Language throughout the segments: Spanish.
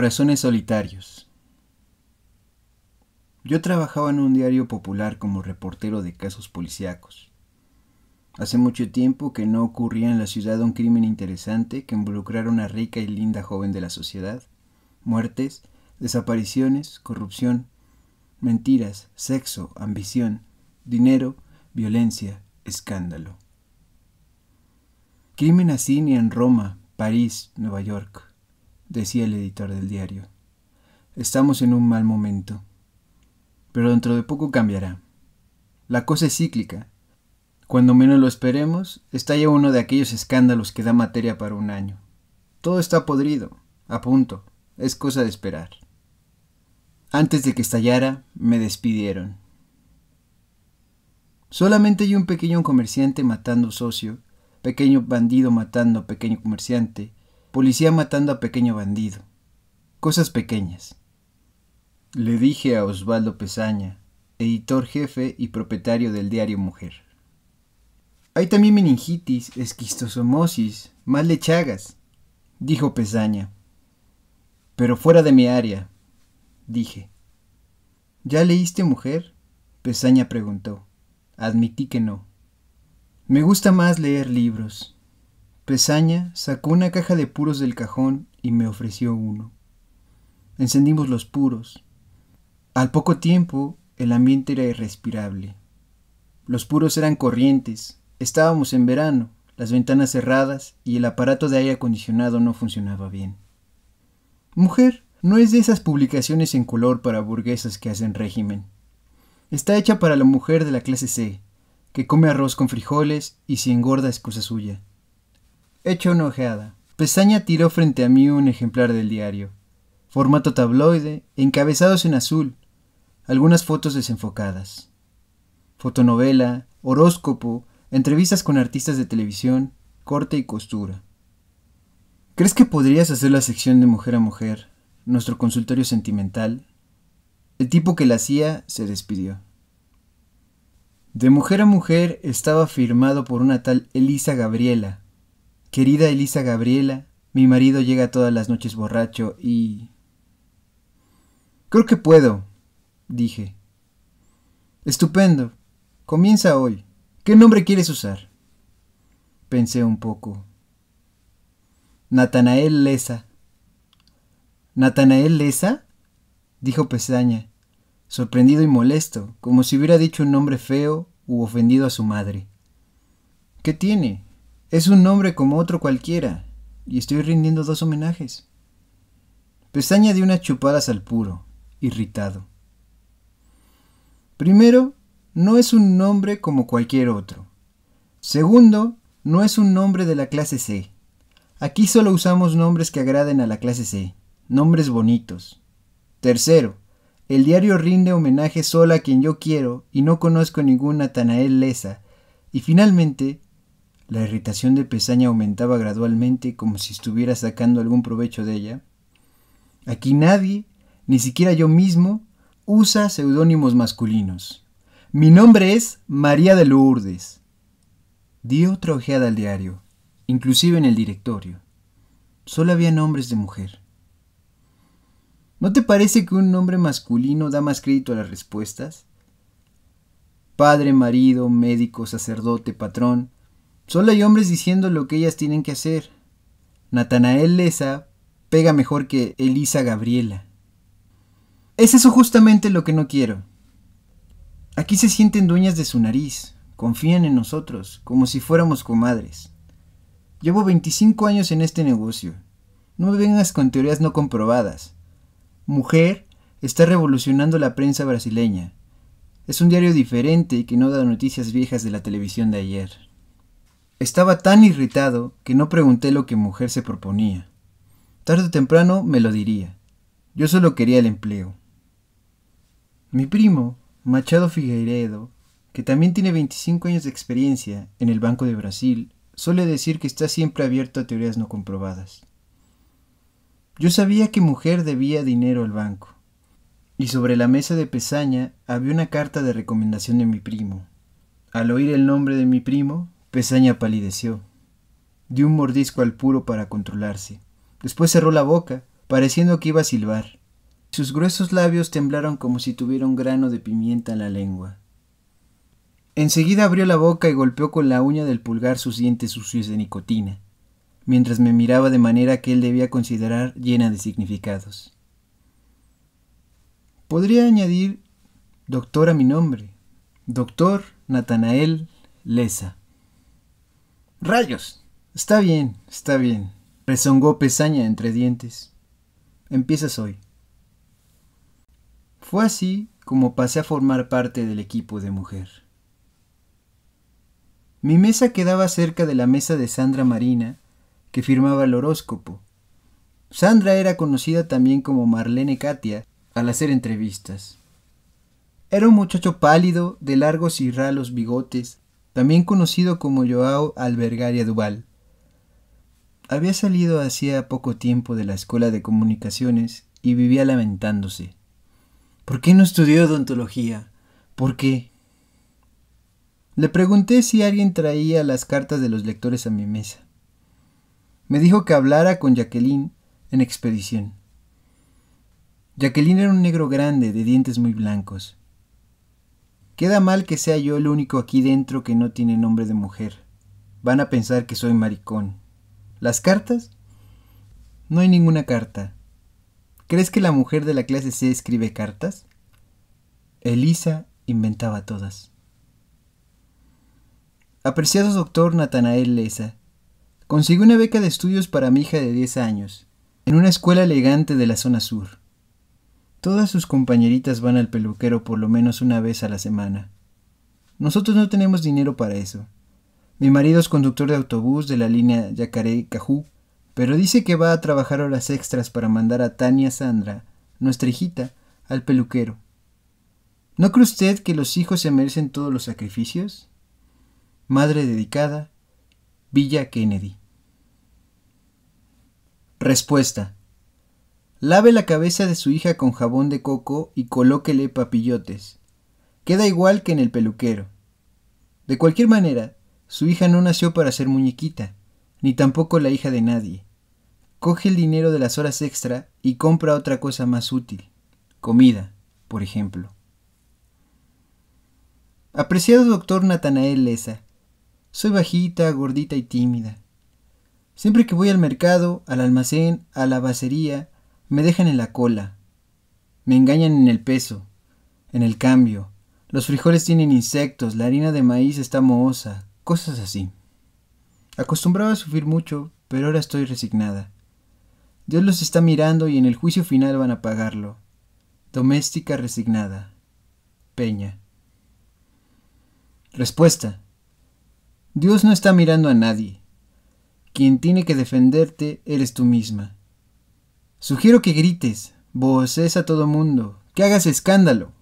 Corazones solitarios. Yo trabajaba en un diario popular como reportero de casos policíacos. Hace mucho tiempo que no ocurría en la ciudad un crimen interesante que involucrara a una rica y linda joven de la sociedad. Muertes, desapariciones, corrupción, mentiras, sexo, ambición, dinero, violencia, escándalo. Crimen así ni en Roma, París, Nueva York decía el editor del diario. Estamos en un mal momento, pero dentro de poco cambiará. La cosa es cíclica. Cuando menos lo esperemos, estalla uno de aquellos escándalos que da materia para un año. Todo está podrido, a punto, es cosa de esperar. Antes de que estallara, me despidieron. Solamente hay un pequeño comerciante matando socio, pequeño bandido matando pequeño comerciante, Policía matando a pequeño bandido. Cosas pequeñas. Le dije a Osvaldo Pesaña, editor jefe y propietario del diario Mujer. Hay también meningitis, esquistosomosis, más lechagas, dijo Pesaña. Pero fuera de mi área, dije. ¿Ya leíste Mujer? Pesaña preguntó. Admití que no. Me gusta más leer libros, Pesaña sacó una caja de puros del cajón y me ofreció uno. Encendimos los puros. Al poco tiempo el ambiente era irrespirable. Los puros eran corrientes, estábamos en verano, las ventanas cerradas y el aparato de aire acondicionado no funcionaba bien. Mujer no es de esas publicaciones en color para burguesas que hacen régimen. Está hecha para la mujer de la clase C, que come arroz con frijoles y si engorda es cosa suya. Hecho una ojeada. Pestaña tiró frente a mí un ejemplar del diario. Formato tabloide, encabezados en azul, algunas fotos desenfocadas. Fotonovela, horóscopo, entrevistas con artistas de televisión, corte y costura. ¿Crees que podrías hacer la sección de mujer a mujer, nuestro consultorio sentimental? El tipo que la hacía se despidió. De mujer a mujer estaba firmado por una tal Elisa Gabriela, Querida Elisa Gabriela, mi marido llega todas las noches borracho y... Creo que puedo, dije. Estupendo. Comienza hoy. ¿Qué nombre quieres usar? Pensé un poco. Natanael Lesa. ¿Natanael Lesa? dijo Pesaña, sorprendido y molesto, como si hubiera dicho un nombre feo u ofendido a su madre. ¿Qué tiene? Es un nombre como otro cualquiera, y estoy rindiendo dos homenajes. Pestaña dio unas chupadas al puro, irritado. Primero, no es un nombre como cualquier otro. Segundo, no es un nombre de la clase C. Aquí solo usamos nombres que agraden a la clase C, nombres bonitos. Tercero, el diario rinde homenaje solo a quien yo quiero y no conozco ningún Natanael Lesa. Y finalmente, la irritación de Pesaña aumentaba gradualmente como si estuviera sacando algún provecho de ella. Aquí nadie, ni siquiera yo mismo, usa seudónimos masculinos. Mi nombre es María de Lourdes. Di otra ojeada al diario, inclusive en el directorio. Solo había nombres de mujer. ¿No te parece que un nombre masculino da más crédito a las respuestas? Padre, marido, médico, sacerdote, patrón, Solo hay hombres diciendo lo que ellas tienen que hacer. Natanael Lesa pega mejor que Elisa Gabriela. Es eso justamente lo que no quiero. Aquí se sienten dueñas de su nariz, confían en nosotros, como si fuéramos comadres. Llevo 25 años en este negocio. No me vengas con teorías no comprobadas. Mujer está revolucionando la prensa brasileña. Es un diario diferente que no da noticias viejas de la televisión de ayer. Estaba tan irritado que no pregunté lo que mujer se proponía. Tarde o temprano me lo diría. Yo solo quería el empleo. Mi primo, Machado Figueiredo, que también tiene 25 años de experiencia en el Banco de Brasil, suele decir que está siempre abierto a teorías no comprobadas. Yo sabía que mujer debía dinero al banco, y sobre la mesa de pesaña había una carta de recomendación de mi primo. Al oír el nombre de mi primo, Pesaña palideció. Dio un mordisco al puro para controlarse. Después cerró la boca, pareciendo que iba a silbar. Sus gruesos labios temblaron como si tuviera un grano de pimienta en la lengua. Enseguida abrió la boca y golpeó con la uña del pulgar sus dientes sucios de nicotina, mientras me miraba de manera que él debía considerar llena de significados. Podría añadir doctor a mi nombre, doctor Natanael Lesa. Rayos. Está bien, está bien, rezongó Pesaña entre dientes. Empiezas hoy. Fue así como pasé a formar parte del equipo de mujer. Mi mesa quedaba cerca de la mesa de Sandra Marina, que firmaba el horóscopo. Sandra era conocida también como Marlene Katia al hacer entrevistas. Era un muchacho pálido, de largos y ralos bigotes, también conocido como Joao Albergaria Duval. Había salido hacía poco tiempo de la escuela de comunicaciones y vivía lamentándose. ¿Por qué no estudió odontología? ¿Por qué? Le pregunté si alguien traía las cartas de los lectores a mi mesa. Me dijo que hablara con Jacqueline en expedición. Jacqueline era un negro grande, de dientes muy blancos. Queda mal que sea yo el único aquí dentro que no tiene nombre de mujer. Van a pensar que soy maricón. ¿Las cartas? No hay ninguna carta. ¿Crees que la mujer de la clase C escribe cartas? Elisa inventaba todas. Apreciado doctor Natanael Leza, consiguió una beca de estudios para mi hija de 10 años, en una escuela elegante de la zona sur. Todas sus compañeritas van al peluquero por lo menos una vez a la semana. Nosotros no tenemos dinero para eso. Mi marido es conductor de autobús de la línea Yacaré-Cajú, pero dice que va a trabajar horas extras para mandar a Tania Sandra, nuestra hijita, al peluquero. ¿No cree usted que los hijos se merecen todos los sacrificios? Madre dedicada, Villa Kennedy. Respuesta. Lave la cabeza de su hija con jabón de coco y colóquele papillotes. Queda igual que en el peluquero. De cualquier manera, su hija no nació para ser muñequita, ni tampoco la hija de nadie. Coge el dinero de las horas extra y compra otra cosa más útil. Comida, por ejemplo. Apreciado doctor Natanael Leza, soy bajita, gordita y tímida. Siempre que voy al mercado, al almacén, a la bacería, me dejan en la cola. Me engañan en el peso, en el cambio. Los frijoles tienen insectos, la harina de maíz está mohosa, cosas así. Acostumbraba a sufrir mucho, pero ahora estoy resignada. Dios los está mirando y en el juicio final van a pagarlo. Doméstica resignada. Peña. Respuesta. Dios no está mirando a nadie. Quien tiene que defenderte eres tú misma. Sugiero que grites, voces a todo mundo, que hagas escándalo.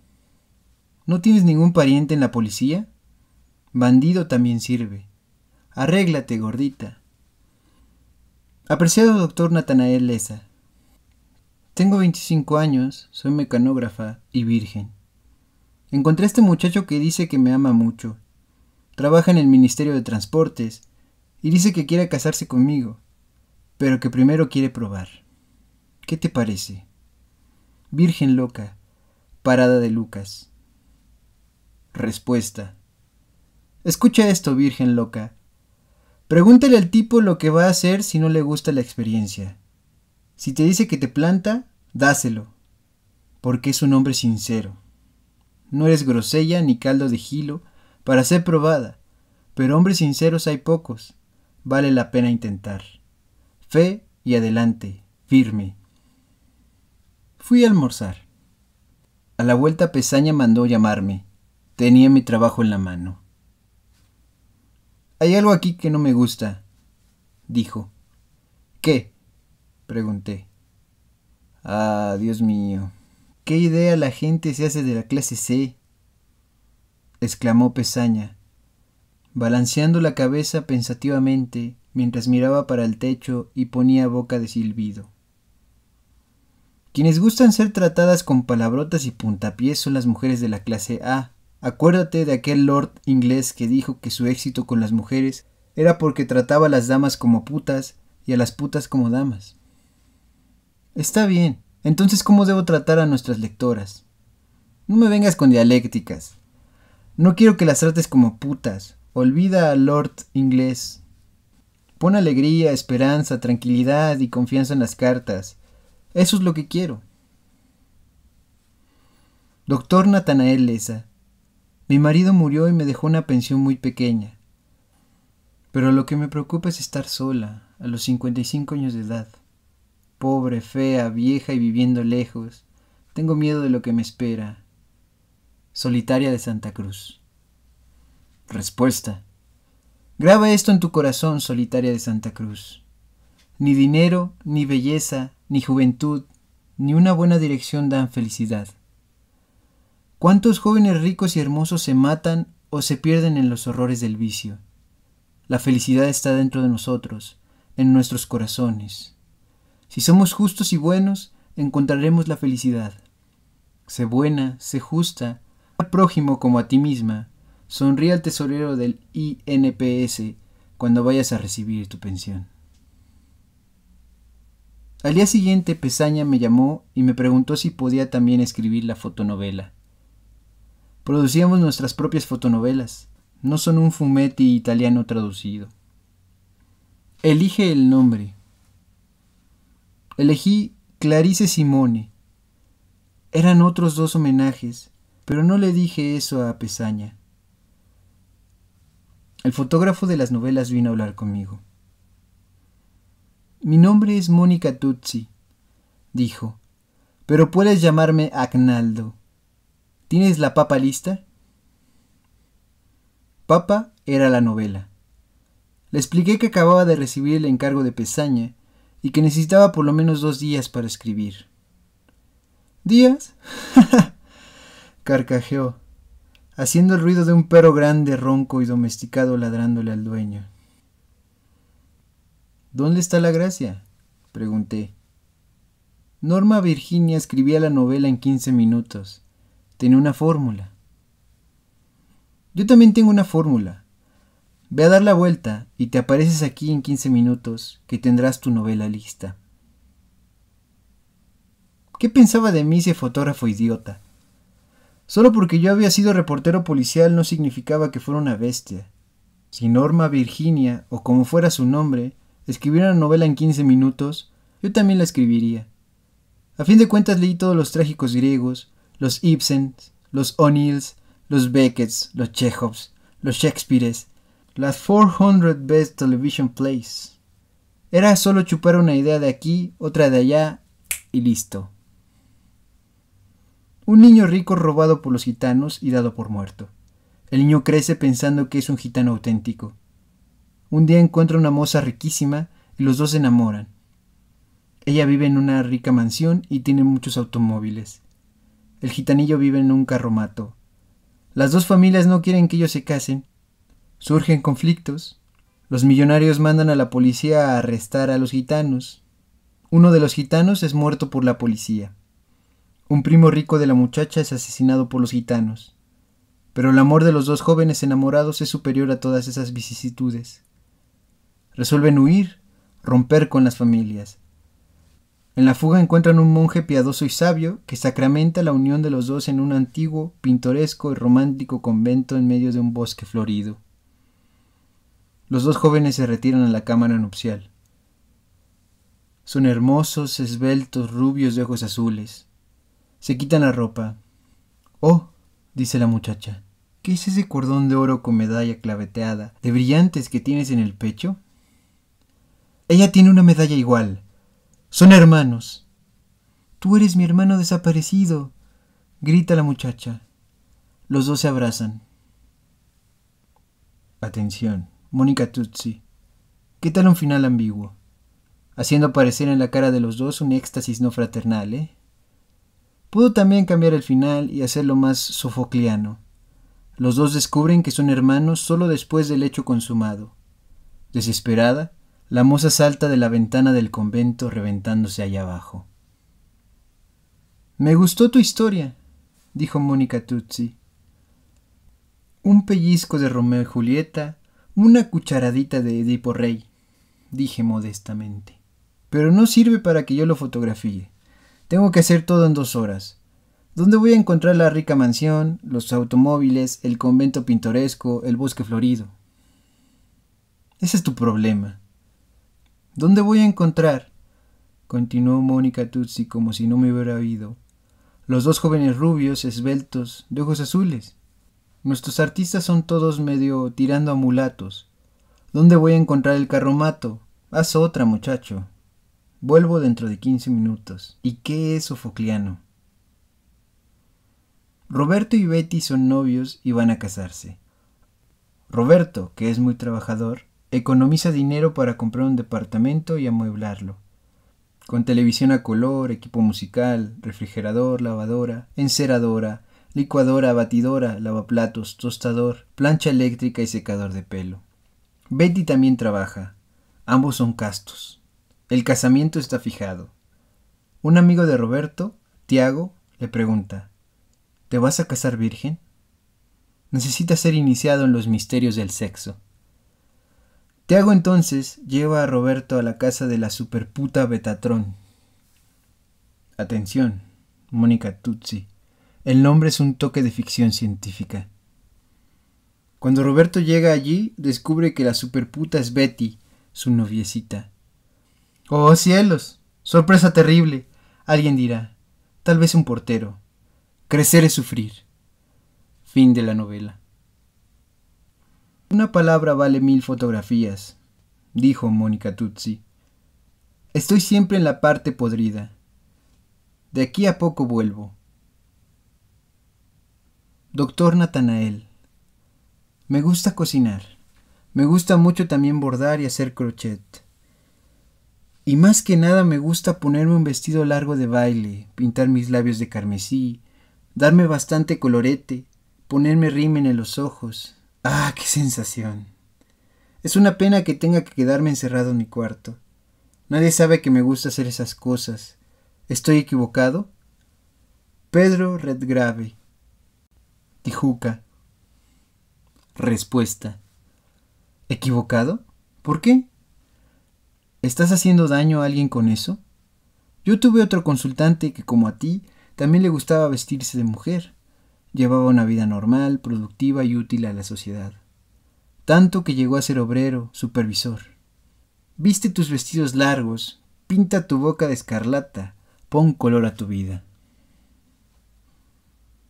¿No tienes ningún pariente en la policía? Bandido también sirve. Arréglate, gordita. Apreciado doctor Natanael Leza. Tengo 25 años, soy mecanógrafa y virgen. Encontré a este muchacho que dice que me ama mucho. Trabaja en el Ministerio de Transportes y dice que quiere casarse conmigo, pero que primero quiere probar. ¿Qué te parece? Virgen loca, parada de Lucas. Respuesta. Escucha esto, Virgen loca. Pregúntale al tipo lo que va a hacer si no le gusta la experiencia. Si te dice que te planta, dáselo, porque es un hombre sincero. No eres grosella ni caldo de gilo para ser probada, pero hombres sinceros hay pocos. Vale la pena intentar. Fe y adelante, firme. Fui a almorzar. A la vuelta Pesaña mandó llamarme. Tenía mi trabajo en la mano. Hay algo aquí que no me gusta, dijo. ¿Qué? pregunté. Ah, Dios mío. ¿Qué idea la gente se hace de la clase C? exclamó Pesaña, balanceando la cabeza pensativamente mientras miraba para el techo y ponía boca de silbido. Quienes gustan ser tratadas con palabrotas y puntapiés son las mujeres de la clase A. Acuérdate de aquel lord inglés que dijo que su éxito con las mujeres era porque trataba a las damas como putas y a las putas como damas. Está bien. Entonces, ¿cómo debo tratar a nuestras lectoras? No me vengas con dialécticas. No quiero que las trates como putas. Olvida al Lord inglés. Pon alegría, esperanza, tranquilidad y confianza en las cartas. Eso es lo que quiero. Doctor Natanael Leza, mi marido murió y me dejó una pensión muy pequeña. Pero lo que me preocupa es estar sola, a los 55 años de edad. Pobre, fea, vieja y viviendo lejos. Tengo miedo de lo que me espera. Solitaria de Santa Cruz. Respuesta. Graba esto en tu corazón, solitaria de Santa Cruz. Ni dinero, ni belleza, ni juventud, ni una buena dirección dan felicidad. ¿Cuántos jóvenes ricos y hermosos se matan o se pierden en los horrores del vicio? La felicidad está dentro de nosotros, en nuestros corazones. Si somos justos y buenos, encontraremos la felicidad. Sé buena, sé justa, al prójimo como a ti misma. Sonríe al tesorero del INPS cuando vayas a recibir tu pensión. Al día siguiente Pesaña me llamó y me preguntó si podía también escribir la fotonovela. Producíamos nuestras propias fotonovelas, no son un fumetti italiano traducido. Elige el nombre. Elegí Clarice Simone. Eran otros dos homenajes, pero no le dije eso a Pesaña. El fotógrafo de las novelas vino a hablar conmigo. Mi nombre es Mónica Tuzzi, dijo, pero puedes llamarme Agnaldo. ¿Tienes la papa lista? Papa era la novela. Le expliqué que acababa de recibir el encargo de Pesaña y que necesitaba por lo menos dos días para escribir. ¿Días? carcajeó, haciendo el ruido de un perro grande, ronco y domesticado ladrándole al dueño. ¿Dónde está la gracia? pregunté. Norma Virginia escribía la novela en quince minutos tiene una fórmula. Yo también tengo una fórmula. Ve a dar la vuelta y te apareces aquí en 15 minutos que tendrás tu novela lista. ¿Qué pensaba de mí ese fotógrafo idiota? Solo porque yo había sido reportero policial no significaba que fuera una bestia. Si Norma Virginia, o como fuera su nombre, escribiera una novela en 15 minutos, yo también la escribiría. A fin de cuentas leí todos los trágicos griegos, los Ibsens, los O'Neills, los Becketts, los Chekhovs, los Shakespeares, las 400 Best Television Plays. Era solo chupar una idea de aquí, otra de allá y listo. Un niño rico robado por los gitanos y dado por muerto. El niño crece pensando que es un gitano auténtico. Un día encuentra una moza riquísima y los dos se enamoran. Ella vive en una rica mansión y tiene muchos automóviles. El gitanillo vive en un carromato. Las dos familias no quieren que ellos se casen. Surgen conflictos. Los millonarios mandan a la policía a arrestar a los gitanos. Uno de los gitanos es muerto por la policía. Un primo rico de la muchacha es asesinado por los gitanos. Pero el amor de los dos jóvenes enamorados es superior a todas esas vicisitudes. Resuelven huir, romper con las familias. En la fuga encuentran un monje piadoso y sabio que sacramenta la unión de los dos en un antiguo, pintoresco y romántico convento en medio de un bosque florido. Los dos jóvenes se retiran a la cámara nupcial. Son hermosos, esbeltos, rubios de ojos azules. Se quitan la ropa. Oh, dice la muchacha, ¿qué es ese cordón de oro con medalla claveteada, de brillantes que tienes en el pecho? Ella tiene una medalla igual, son hermanos. Tú eres mi hermano desaparecido, grita la muchacha. Los dos se abrazan. Atención, Mónica Tutsi. ¿Qué tal un final ambiguo? Haciendo aparecer en la cara de los dos un éxtasis no fraternal, ¿eh? Puedo también cambiar el final y hacerlo más sofocliano. Los dos descubren que son hermanos solo después del hecho consumado. Desesperada, la moza salta de la ventana del convento reventándose allá abajo. Me gustó tu historia, dijo Mónica Tuzzi. Un pellizco de Romeo y Julieta, una cucharadita de Edipo Rey, dije modestamente. pero no sirve para que yo lo fotografíe. Tengo que hacer todo en dos horas. ¿Dónde voy a encontrar la rica mansión, los automóviles, el convento pintoresco, el bosque florido? Ese es tu problema. ¿Dónde voy a encontrar? continuó Mónica Tutsi como si no me hubiera oído. Los dos jóvenes rubios, esbeltos, de ojos azules. Nuestros artistas son todos medio tirando a mulatos. ¿Dónde voy a encontrar el carromato? Haz otra, muchacho. Vuelvo dentro de quince minutos. ¿Y qué es Sofocliano? Roberto y Betty son novios y van a casarse. Roberto, que es muy trabajador, economiza dinero para comprar un departamento y amueblarlo. Con televisión a color, equipo musical, refrigerador, lavadora, enceradora, licuadora, batidora, lavaplatos, tostador, plancha eléctrica y secador de pelo. Betty también trabaja. Ambos son castos. El casamiento está fijado. Un amigo de Roberto, Tiago, le pregunta ¿Te vas a casar virgen? Necesita ser iniciado en los misterios del sexo. Tiago entonces lleva a Roberto a la casa de la superputa Betatrón. Atención, Mónica Tutsi. El nombre es un toque de ficción científica. Cuando Roberto llega allí, descubre que la superputa es Betty, su noviecita. ¡Oh cielos! ¡Sorpresa terrible! Alguien dirá. Tal vez un portero. Crecer es sufrir. Fin de la novela. Una palabra vale mil fotografías, dijo Mónica Tutsi. Estoy siempre en la parte podrida. De aquí a poco vuelvo. Doctor Natanael. Me gusta cocinar. Me gusta mucho también bordar y hacer crochet. Y más que nada me gusta ponerme un vestido largo de baile, pintar mis labios de carmesí, darme bastante colorete, ponerme rímel en los ojos, Ah, qué sensación. Es una pena que tenga que quedarme encerrado en mi cuarto. Nadie sabe que me gusta hacer esas cosas. ¿Estoy equivocado? Pedro Redgrave. Tijuca. Respuesta. ¿Equivocado? ¿Por qué? ¿Estás haciendo daño a alguien con eso? Yo tuve otro consultante que, como a ti, también le gustaba vestirse de mujer. Llevaba una vida normal, productiva y útil a la sociedad. Tanto que llegó a ser obrero, supervisor. Viste tus vestidos largos, pinta tu boca de escarlata, pon color a tu vida.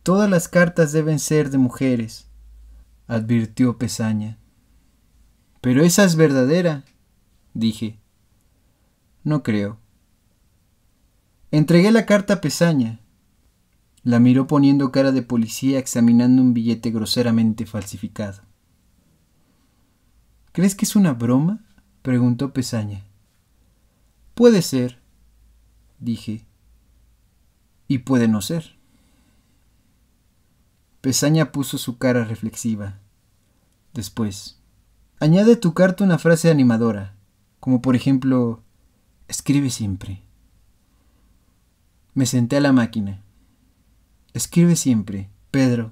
Todas las cartas deben ser de mujeres, advirtió Pesaña. Pero esa es verdadera, dije. No creo. Entregué la carta a Pesaña. La miró poniendo cara de policía examinando un billete groseramente falsificado. ¿Crees que es una broma? preguntó Pesaña. Puede ser, dije. Y puede no ser. Pesaña puso su cara reflexiva. Después, añade tu carta una frase animadora, como por ejemplo, escribe siempre. Me senté a la máquina. Escribe siempre, Pedro.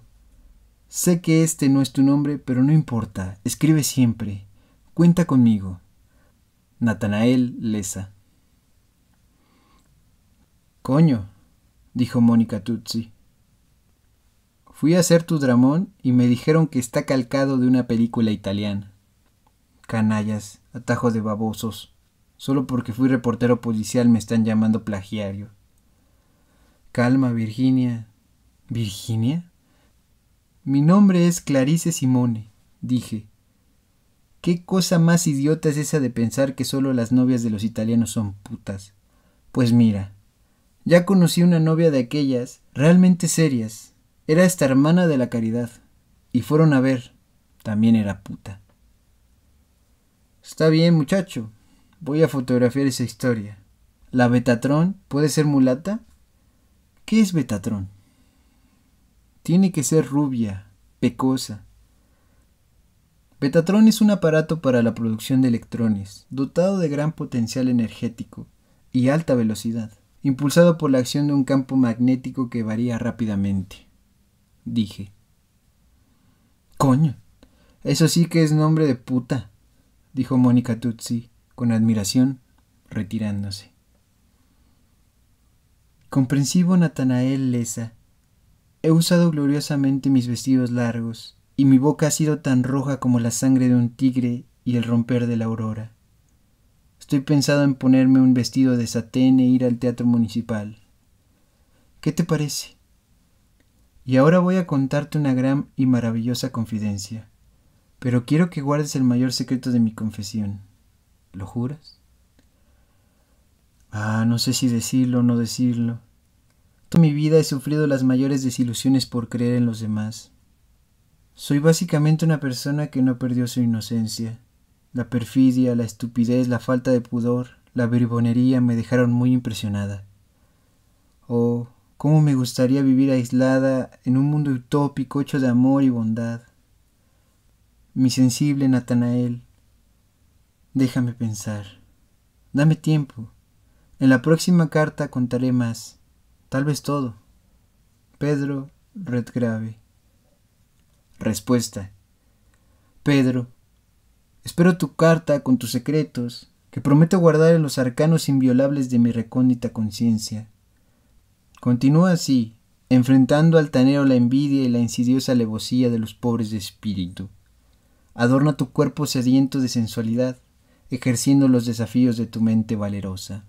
Sé que este no es tu nombre, pero no importa. Escribe siempre. Cuenta conmigo. Natanael Leza. Coño, dijo Mónica Tutsi. Fui a hacer tu dramón y me dijeron que está calcado de una película italiana. Canallas, atajo de babosos. Solo porque fui reportero policial me están llamando plagiario. Calma, Virginia, ¿Virginia? Mi nombre es Clarice Simone, dije. ¿Qué cosa más idiota es esa de pensar que solo las novias de los italianos son putas? Pues mira, ya conocí una novia de aquellas, realmente serias. Era esta hermana de la caridad. Y fueron a ver. También era puta. Está bien, muchacho. Voy a fotografiar esa historia. ¿La Betatrón puede ser mulata? ¿Qué es Betatrón? Tiene que ser rubia, pecosa. Betatrón es un aparato para la producción de electrones, dotado de gran potencial energético y alta velocidad, impulsado por la acción de un campo magnético que varía rápidamente. Dije. Coño, eso sí que es nombre de puta, dijo Mónica Tutsi, con admiración, retirándose. Comprensivo Natanael Leza, he usado gloriosamente mis vestidos largos, y mi boca ha sido tan roja como la sangre de un tigre y el romper de la aurora. Estoy pensado en ponerme un vestido de satén e ir al teatro municipal. ¿Qué te parece? Y ahora voy a contarte una gran y maravillosa confidencia, pero quiero que guardes el mayor secreto de mi confesión. ¿Lo juras? Ah, no sé si decirlo o no decirlo. Toda mi vida he sufrido las mayores desilusiones por creer en los demás. Soy básicamente una persona que no perdió su inocencia. La perfidia, la estupidez, la falta de pudor, la bribonería me dejaron muy impresionada. Oh, cómo me gustaría vivir aislada en un mundo utópico hecho de amor y bondad. Mi sensible Natanael, déjame pensar. Dame tiempo. En la próxima carta contaré más, tal vez todo. Pedro Redgrave. Respuesta. Pedro, espero tu carta con tus secretos, que prometo guardar en los arcanos inviolables de mi recóndita conciencia. Continúa así, enfrentando altanero la envidia y la insidiosa alevosía de los pobres de espíritu. Adorna tu cuerpo sediento de sensualidad, ejerciendo los desafíos de tu mente valerosa.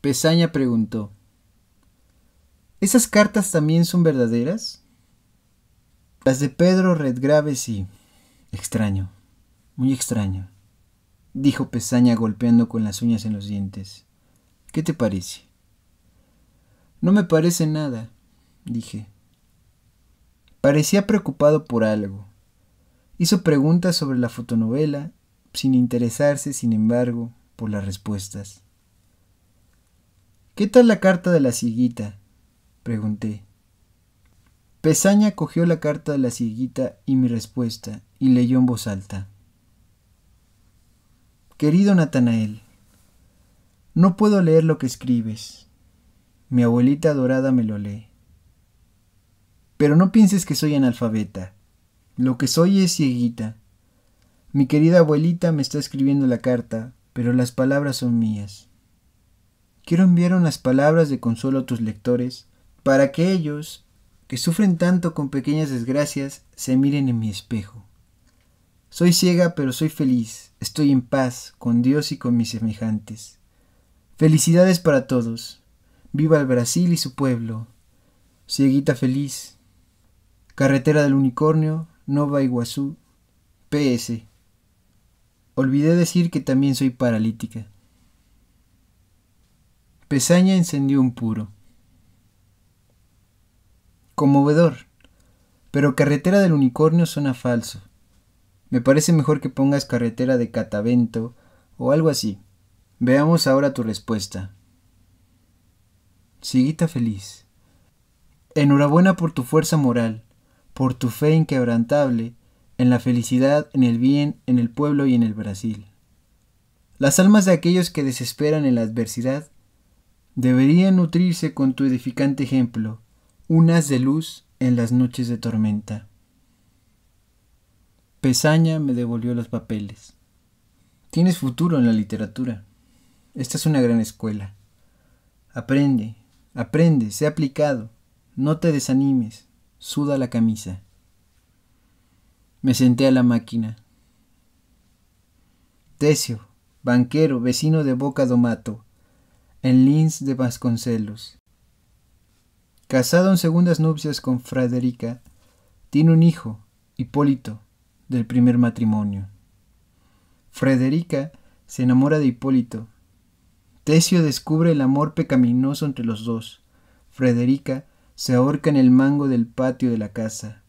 Pesaña preguntó ¿Esas cartas también son verdaderas? Las de Pedro Redgrave sí. Extraño, muy extraño, dijo Pesaña golpeando con las uñas en los dientes. ¿Qué te parece? No me parece nada, dije. Parecía preocupado por algo. Hizo preguntas sobre la fotonovela, sin interesarse, sin embargo, por las respuestas. ¿Qué tal la carta de la cieguita? pregunté. Pesaña cogió la carta de la cieguita y mi respuesta y leyó en voz alta. Querido Natanael, no puedo leer lo que escribes. Mi abuelita adorada me lo lee. Pero no pienses que soy analfabeta. Lo que soy es cieguita. Mi querida abuelita me está escribiendo la carta, pero las palabras son mías. Quiero enviar unas palabras de consuelo a tus lectores para que ellos, que sufren tanto con pequeñas desgracias, se miren en mi espejo. Soy ciega, pero soy feliz, estoy en paz con Dios y con mis semejantes. Felicidades para todos. Viva el Brasil y su pueblo. Cieguita feliz. Carretera del Unicornio, Nova Iguazú, PS. Olvidé decir que también soy paralítica. Pesaña encendió un puro. Conmovedor. Pero carretera del unicornio suena falso. Me parece mejor que pongas carretera de catavento o algo así. Veamos ahora tu respuesta. Siguita feliz. Enhorabuena por tu fuerza moral, por tu fe inquebrantable en la felicidad, en el bien, en el pueblo y en el Brasil. Las almas de aquellos que desesperan en la adversidad deberían nutrirse con tu edificante ejemplo, unas de luz en las noches de tormenta. Pesaña me devolvió los papeles. Tienes futuro en la literatura. Esta es una gran escuela. Aprende, aprende, sé aplicado. No te desanimes. Suda la camisa. Me senté a la máquina. Tecio, banquero, vecino de Boca do Mato, en Lins de Vasconcelos. Casado en segundas nupcias con Frederica, tiene un hijo, Hipólito, del primer matrimonio. Frederica se enamora de Hipólito. Tecio descubre el amor pecaminoso entre los dos. Frederica se ahorca en el mango del patio de la casa.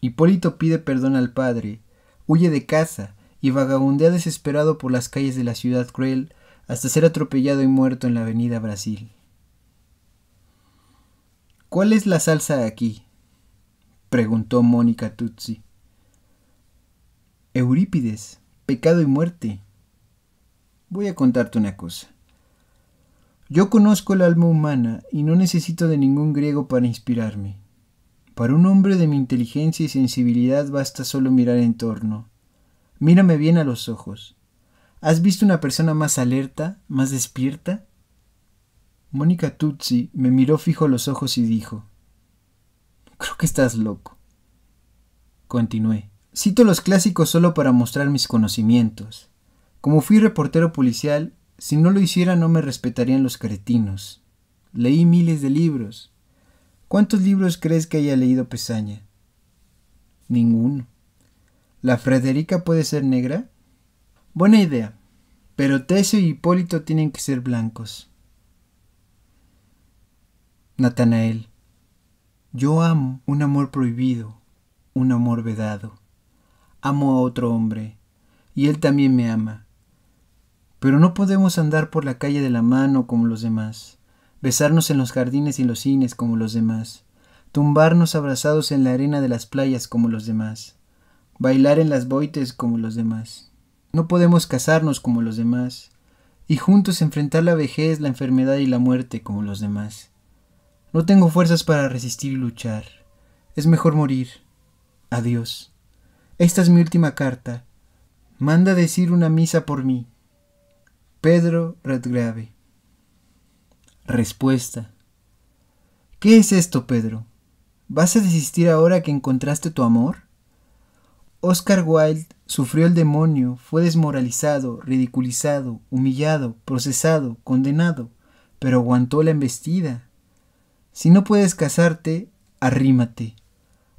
Hipólito pide perdón al padre, huye de casa y vagabundea desesperado por las calles de la ciudad cruel hasta ser atropellado y muerto en la avenida Brasil. ¿Cuál es la salsa aquí? preguntó Mónica Tutsi. Eurípides, pecado y muerte. Voy a contarte una cosa. Yo conozco el alma humana y no necesito de ningún griego para inspirarme. Para un hombre de mi inteligencia y sensibilidad basta solo mirar en torno. Mírame bien a los ojos. ¿Has visto una persona más alerta, más despierta? Mónica Tutsi me miró fijo los ojos y dijo, Creo que estás loco. Continué. Cito los clásicos solo para mostrar mis conocimientos. Como fui reportero policial, si no lo hiciera no me respetarían los cretinos. Leí miles de libros. ¿Cuántos libros crees que haya leído Pesaña? Ninguno. ¿La Frederica puede ser negra? Buena idea, pero Tesio y Hipólito tienen que ser blancos. Natanael. Yo amo un amor prohibido, un amor vedado. Amo a otro hombre, y él también me ama. Pero no podemos andar por la calle de la mano como los demás, besarnos en los jardines y los cines como los demás, tumbarnos abrazados en la arena de las playas como los demás, bailar en las boites como los demás. No podemos casarnos como los demás, y juntos enfrentar la vejez, la enfermedad y la muerte como los demás. No tengo fuerzas para resistir y luchar. Es mejor morir. Adiós. Esta es mi última carta. Manda decir una misa por mí. Pedro Redgrave. Respuesta. ¿Qué es esto, Pedro? ¿Vas a desistir ahora que encontraste tu amor? Oscar Wilde sufrió el demonio, fue desmoralizado, ridiculizado, humillado, procesado, condenado, pero aguantó la embestida. Si no puedes casarte, arrímate.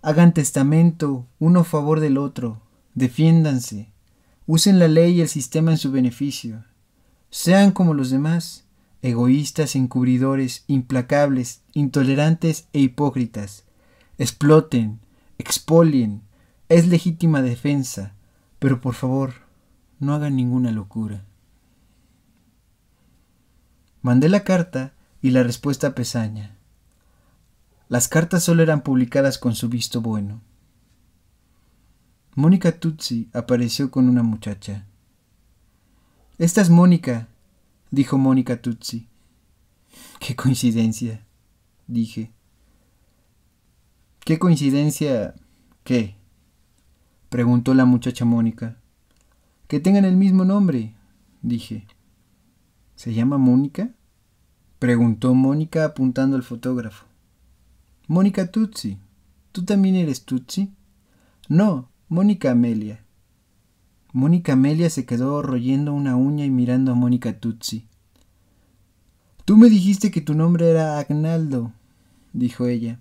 Hagan testamento uno a favor del otro, defiéndanse, usen la ley y el sistema en su beneficio. Sean como los demás, egoístas, encubridores, implacables, intolerantes e hipócritas. Exploten, expolien, es legítima defensa, pero por favor, no hagan ninguna locura. Mandé la carta y la respuesta pesaña. Las cartas solo eran publicadas con su visto bueno. Mónica Tutsi apareció con una muchacha. Esta es Mónica, dijo Mónica Tutsi. Qué coincidencia, dije. ¿Qué coincidencia qué? Preguntó la muchacha Mónica. Que tengan el mismo nombre, dije. ¿Se llama Mónica? preguntó Mónica apuntando al fotógrafo. Mónica Tutsi. ¿Tú también eres Tutsi? No, Mónica Amelia. Mónica Amelia se quedó royendo una uña y mirando a Mónica Tutsi. Tú me dijiste que tu nombre era Agnaldo, dijo ella.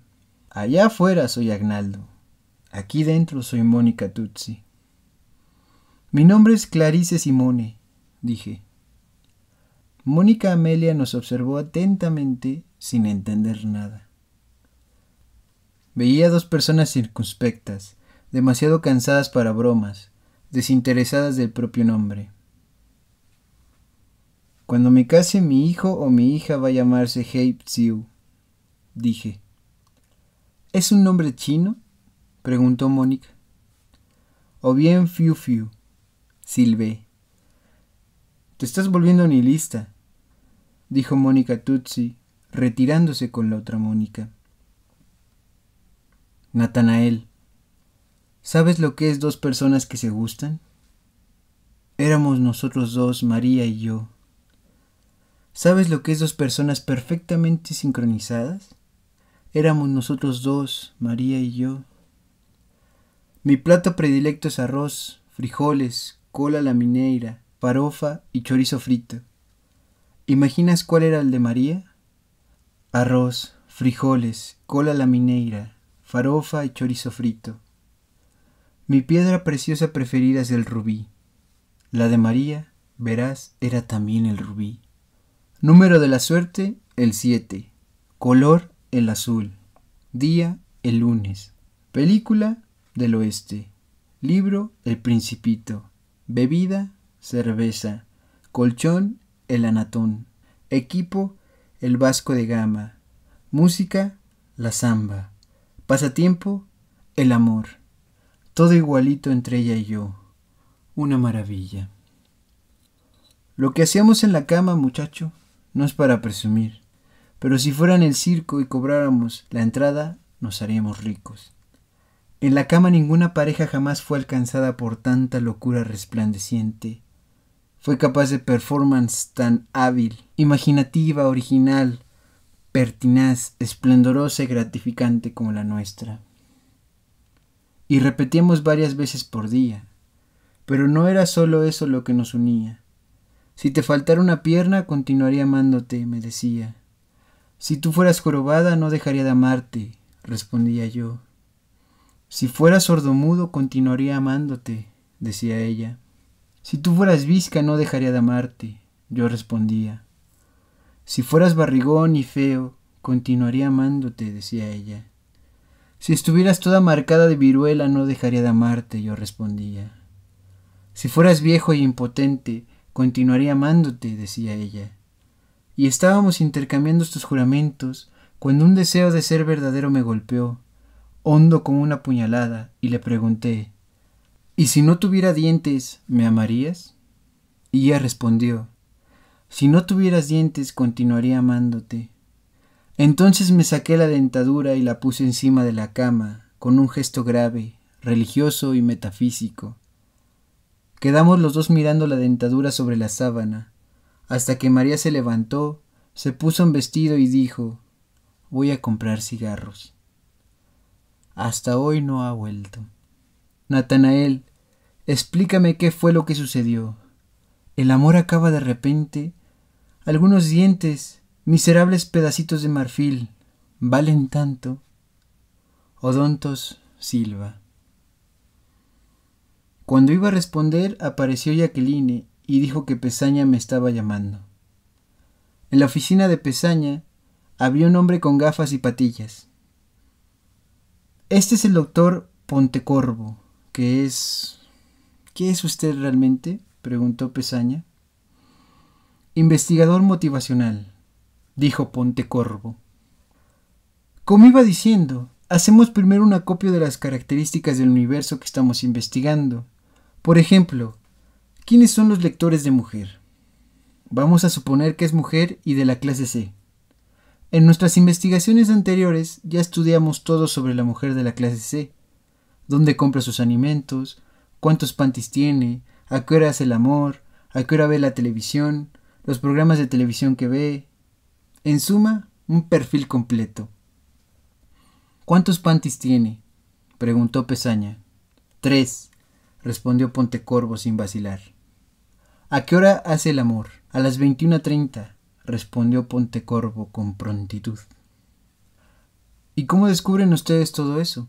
Allá afuera soy Agnaldo. Aquí dentro soy Mónica Tutsi. Mi nombre es Clarice Simone, dije. Mónica Amelia nos observó atentamente sin entender nada. Veía dos personas circunspectas, demasiado cansadas para bromas, desinteresadas del propio nombre. Cuando me case mi hijo o mi hija va a llamarse Hei Xiu, dije. ¿Es un nombre chino? Preguntó Mónica. O bien Fiu Fiu, silbé. Te estás volviendo ni lista, dijo Mónica Tutsi, retirándose con la otra Mónica. Natanael, ¿Sabes lo que es dos personas que se gustan? Éramos nosotros dos, María y yo. ¿Sabes lo que es dos personas perfectamente sincronizadas? Éramos nosotros dos, María y yo. Mi plato predilecto es arroz, frijoles, cola la mineira, farofa y chorizo frito. ¿Imaginas cuál era el de María? Arroz, frijoles, cola la mineira, farofa y chorizo frito. Mi piedra preciosa preferida es el rubí. La de María, verás, era también el rubí. Número de la suerte, el 7. Color, el azul. Día, el lunes. Película, del oeste. Libro, El Principito. Bebida, cerveza. Colchón, el anatón. Equipo, el vasco de gama. Música, la samba. Pasatiempo, el amor. Todo igualito entre ella y yo. Una maravilla. Lo que hacíamos en la cama, muchacho, no es para presumir, pero si fuera en el circo y cobráramos la entrada, nos haríamos ricos. En la cama ninguna pareja jamás fue alcanzada por tanta locura resplandeciente. fue capaz de performance tan hábil, imaginativa, original, pertinaz, esplendorosa y gratificante como la nuestra. Y repetíamos varias veces por día, pero no era solo eso lo que nos unía. Si te faltara una pierna, continuaría amándote, me decía. Si tú fueras jorobada, no dejaría de amarte, respondía yo. Si fueras sordomudo, continuaría amándote, decía ella. Si tú fueras visca, no dejaría de amarte, yo respondía. Si fueras barrigón y feo, continuaría amándote, decía ella. Si estuvieras toda marcada de viruela, no dejaría de amarte, yo respondía. Si fueras viejo y impotente, continuaría amándote, decía ella. Y estábamos intercambiando estos juramentos cuando un deseo de ser verdadero me golpeó, hondo como una puñalada, y le pregunté ¿Y si no tuviera dientes, me amarías? Y ella respondió Si no tuvieras dientes, continuaría amándote. Entonces me saqué la dentadura y la puse encima de la cama, con un gesto grave, religioso y metafísico. Quedamos los dos mirando la dentadura sobre la sábana, hasta que María se levantó, se puso un vestido y dijo Voy a comprar cigarros. Hasta hoy no ha vuelto. Natanael, explícame qué fue lo que sucedió. El amor acaba de repente. Algunos dientes, miserables pedacitos de marfil, valen tanto. Odontos Silva. Cuando iba a responder, apareció Jacqueline y dijo que Pesaña me estaba llamando. En la oficina de Pesaña había un hombre con gafas y patillas. Este es el doctor Pontecorvo, que es... ¿Qué es usted realmente? preguntó Pesaña. Investigador motivacional, dijo Pontecorvo. Como iba diciendo, hacemos primero una copia de las características del universo que estamos investigando. Por ejemplo, ¿quiénes son los lectores de mujer? Vamos a suponer que es mujer y de la clase C. En nuestras investigaciones anteriores ya estudiamos todo sobre la mujer de la clase C, dónde compra sus alimentos, cuántos panties tiene, a qué hora hace el amor, a qué hora ve la televisión, los programas de televisión que ve. En suma, un perfil completo. ¿Cuántos panties tiene? preguntó Pesaña. Tres, respondió Pontecorvo sin vacilar. ¿A qué hora hace el amor? A las veintiuna treinta, respondió Pontecorvo con prontitud. ¿Y cómo descubren ustedes todo eso?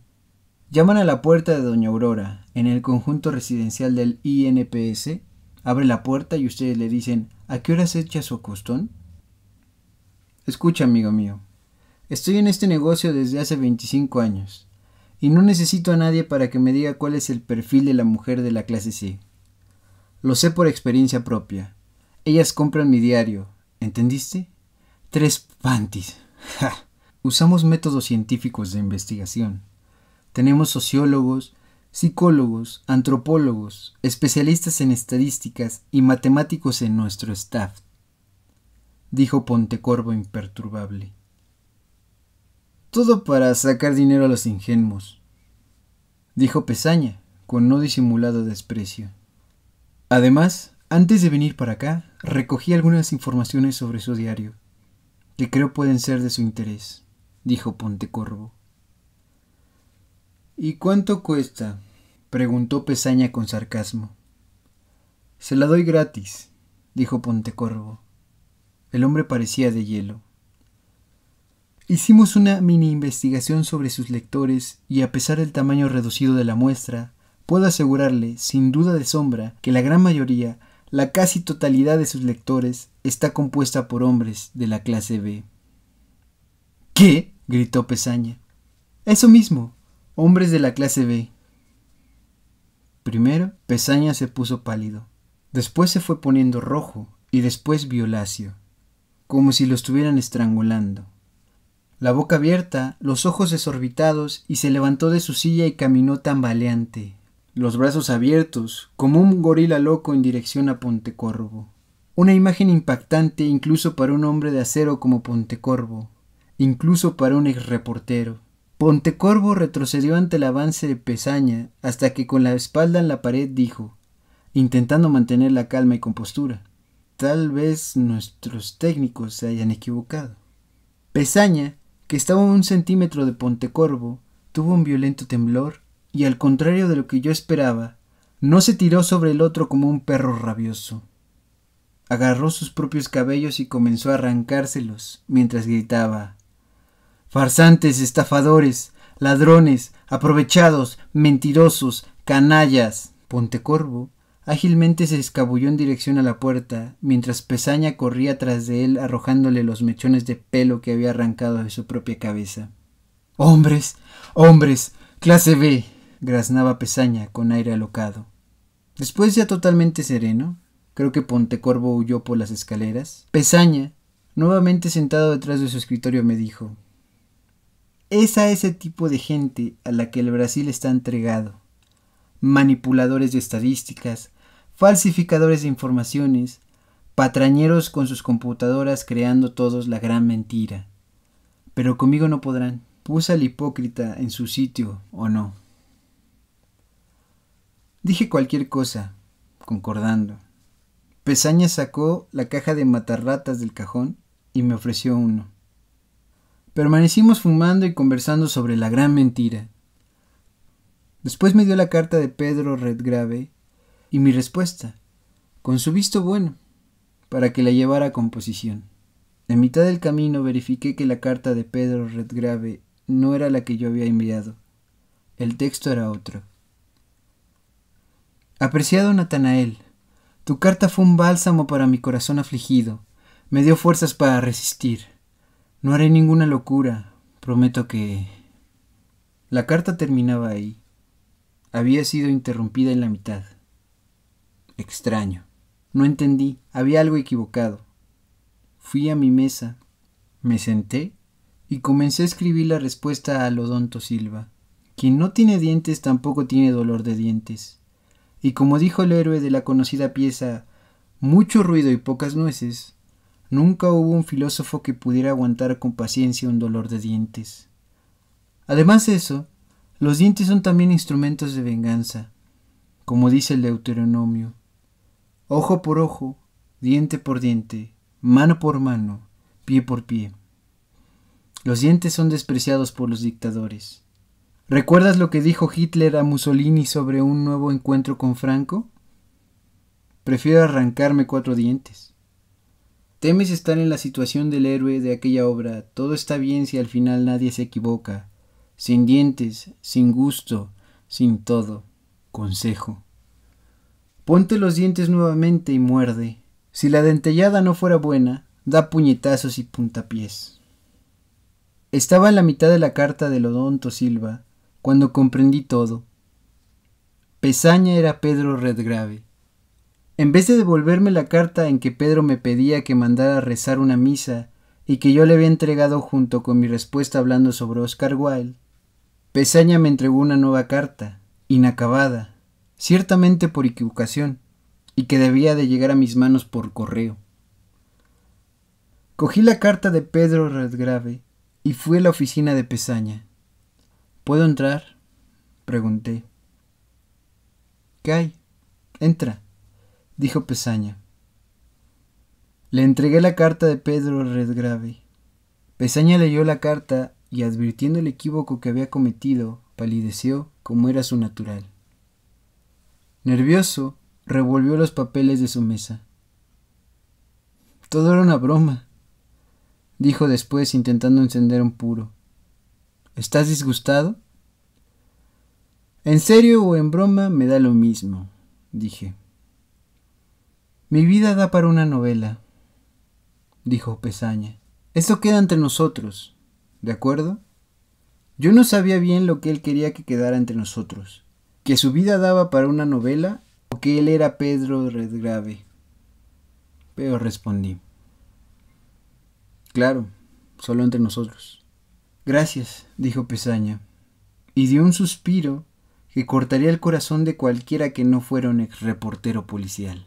Llaman a la puerta de Doña Aurora, en el conjunto residencial del INPS, abre la puerta y ustedes le dicen ¿A qué hora se echa su acostón? Escucha, amigo mío, estoy en este negocio desde hace 25 años, y no necesito a nadie para que me diga cuál es el perfil de la mujer de la clase C. Lo sé por experiencia propia. Ellas compran mi diario, ¿entendiste? Tres panties. Usamos métodos científicos de investigación. Tenemos sociólogos, psicólogos, antropólogos, especialistas en estadísticas y matemáticos en nuestro staff, dijo Pontecorvo imperturbable. Todo para sacar dinero a los ingenuos, dijo Pesaña, con no disimulado desprecio. Además, antes de venir para acá, recogí algunas informaciones sobre su diario, que creo pueden ser de su interés, dijo Pontecorvo. ¿Y cuánto cuesta? preguntó Pesaña con sarcasmo. Se la doy gratis, dijo Pontecorvo. El hombre parecía de hielo. Hicimos una mini investigación sobre sus lectores y a pesar del tamaño reducido de la muestra, puedo asegurarle, sin duda de sombra, que la gran mayoría, la casi totalidad de sus lectores, está compuesta por hombres de la clase B. ¿Qué? gritó Pesaña. Eso mismo, Hombres de la clase B. Primero, Pesaña se puso pálido. Después se fue poniendo rojo y después violáceo, como si lo estuvieran estrangulando. La boca abierta, los ojos desorbitados y se levantó de su silla y caminó tambaleante, los brazos abiertos, como un gorila loco en dirección a Pontecorvo. Una imagen impactante incluso para un hombre de acero como Pontecorvo, incluso para un ex reportero. Pontecorvo retrocedió ante el avance de Pesaña hasta que con la espalda en la pared dijo intentando mantener la calma y compostura. Tal vez nuestros técnicos se hayan equivocado. Pesaña, que estaba a un centímetro de Pontecorvo, tuvo un violento temblor y, al contrario de lo que yo esperaba, no se tiró sobre el otro como un perro rabioso. Agarró sus propios cabellos y comenzó a arrancárselos mientras gritaba Farsantes, estafadores, ladrones, aprovechados, mentirosos, canallas. Pontecorvo ágilmente se escabulló en dirección a la puerta, mientras Pesaña corría tras de él arrojándole los mechones de pelo que había arrancado de su propia cabeza. Hombres, hombres, clase B, graznaba Pesaña con aire alocado. Después ya totalmente sereno, creo que Pontecorvo huyó por las escaleras. Pesaña, nuevamente sentado detrás de su escritorio, me dijo es a ese tipo de gente a la que el Brasil está entregado. Manipuladores de estadísticas, falsificadores de informaciones, patrañeros con sus computadoras creando todos la gran mentira. Pero conmigo no podrán. Puse al hipócrita en su sitio o no. Dije cualquier cosa, concordando. Pesaña sacó la caja de matarratas del cajón y me ofreció uno. Permanecimos fumando y conversando sobre la gran mentira. Después me dio la carta de Pedro Redgrave y mi respuesta, con su visto bueno, para que la llevara a composición. En mitad del camino verifiqué que la carta de Pedro Redgrave no era la que yo había enviado. El texto era otro. Apreciado Natanael, tu carta fue un bálsamo para mi corazón afligido. Me dio fuerzas para resistir. No haré ninguna locura. Prometo que... La carta terminaba ahí. Había sido interrumpida en la mitad. Extraño. No entendí. Había algo equivocado. Fui a mi mesa, me senté y comencé a escribir la respuesta a Lodonto Silva. Quien no tiene dientes tampoco tiene dolor de dientes. Y como dijo el héroe de la conocida pieza, mucho ruido y pocas nueces, Nunca hubo un filósofo que pudiera aguantar con paciencia un dolor de dientes. Además de eso, los dientes son también instrumentos de venganza, como dice el Deuteronomio. Ojo por ojo, diente por diente, mano por mano, pie por pie. Los dientes son despreciados por los dictadores. ¿Recuerdas lo que dijo Hitler a Mussolini sobre un nuevo encuentro con Franco? Prefiero arrancarme cuatro dientes. Temes estar en la situación del héroe de aquella obra. Todo está bien si al final nadie se equivoca. Sin dientes, sin gusto, sin todo. Consejo. Ponte los dientes nuevamente y muerde. Si la dentellada no fuera buena, da puñetazos y puntapiés. Estaba en la mitad de la carta de Lodonto Silva cuando comprendí todo. Pesaña era Pedro Redgrave. En vez de devolverme la carta en que Pedro me pedía que mandara rezar una misa y que yo le había entregado junto con mi respuesta hablando sobre Oscar Wilde, Pesaña me entregó una nueva carta, inacabada, ciertamente por equivocación, y que debía de llegar a mis manos por correo. Cogí la carta de Pedro Redgrave y fui a la oficina de Pesaña. ¿Puedo entrar? pregunté. ¿Qué hay? Entra dijo Pesaña. Le entregué la carta de Pedro Redgrave. Pesaña leyó la carta y advirtiendo el equívoco que había cometido, palideció como era su natural. Nervioso, revolvió los papeles de su mesa. Todo era una broma, dijo después intentando encender un puro. ¿Estás disgustado? En serio o en broma me da lo mismo, dije. Mi vida da para una novela, dijo Pesaña. Esto queda entre nosotros, ¿de acuerdo? Yo no sabía bien lo que él quería que quedara entre nosotros, que su vida daba para una novela o que él era Pedro Redgrave. Pero respondí. Claro, solo entre nosotros. Gracias, dijo Pesaña, y dio un suspiro que cortaría el corazón de cualquiera que no fuera un ex reportero policial.